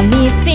Me.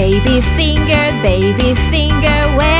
Baby finger, baby finger, where?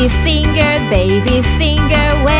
Baby finger, baby finger, where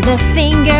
the finger.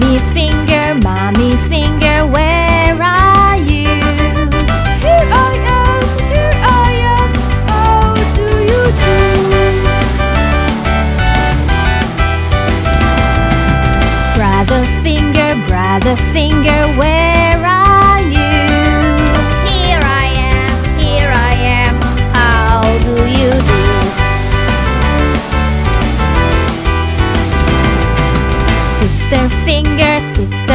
Me Finger.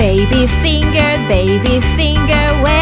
Baby finger, baby finger, where